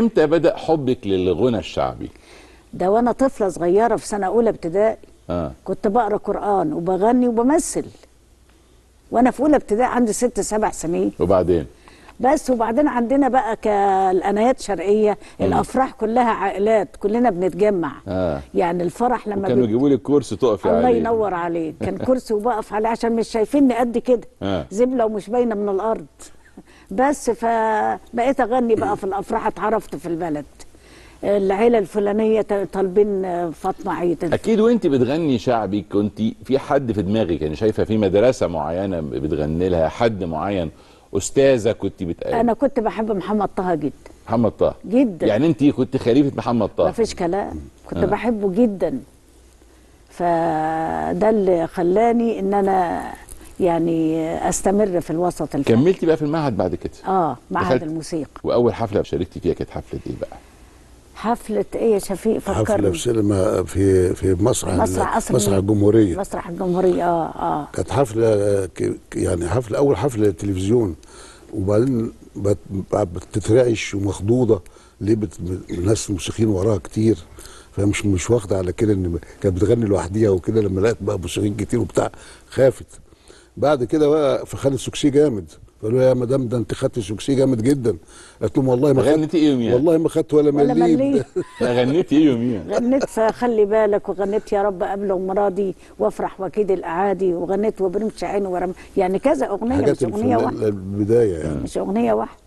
إمتى بدأ حبك للغنى الشعبي؟ ده وأنا طفلة صغيرة في سنة أولى ابتدائي. آه. كنت بقرأ قرآن وبغني وبمثل. وأنا في أولى ابتدائي عندي ست سبع سنين. وبعدين؟ بس وبعدين عندنا بقى كالأنايات شرقية الأفراح كلها عائلات كلنا بنتجمع. آه. يعني الفرح لما كانوا يجيبوا لي كرسي تقفي الله عليه. ينور عليك. كان كرسي وبقف عليه عشان مش شايفيني قد كده. آه. زبلة ومش باينة من الأرض. بس فبقيت أغني بقى في الأفراح اتعرفت في البلد. العيلة الفلانية طالبين فاطمة عيد. أكيد وأنت بتغني شعبي كنت في حد في دماغك؟ يعني شايفة في مدرسة معينة بتغني لها حد معين أستاذة كنت بتقابل أنا كنت بحب محمد طه جدا محمد طه. جدا. يعني أنت كنت خليفه محمد طه. ما فيش كلام. كنت آه. بحبه جدا. فده اللي خلاني إن أنا يعني أستمر في الوسط الفني. كملتي بقى في المعهد بعد كده؟ آه معهد الموسيقى. وأول حفلة شاركتي فيها كانت حفلة إيه بقى؟ حفلة إيه يا شفيق؟ حفلة فكرني في سينما في في مسرح مسرح مسرح. الجمهورية. مسرح الجمهورية آه آه. كانت حفلة ك- يعني حفلة أول حفلة تلفزيون وبعدين بت- بتترعش ومخضوضة. ليه بت... الناس الموسيقيين وراها كتير. فمش مش واخدة على كده إن كانت بتغني لوحديها وكده. لما لقيت بقى موسيقيين كتير وبتاع خافت. بعد كده بقى فخدت succès جامد فقالوا لها يا مدام ده انت خدت succès جامد جدا قالت لهم والله ما خدت غنيتي إيه يوميها؟ والله ما خدت ولا ولا مليم. غنيتي إيه يوميها؟ غنيت فخلي بالك وغنيت يا رب أبلغ مرادي وأفرح وأكيد الأعادي وغنيت وبرمش عيني ورم يعني كذا أغنية مش أغنية واحدة البداية يعني مش أغنية واحدة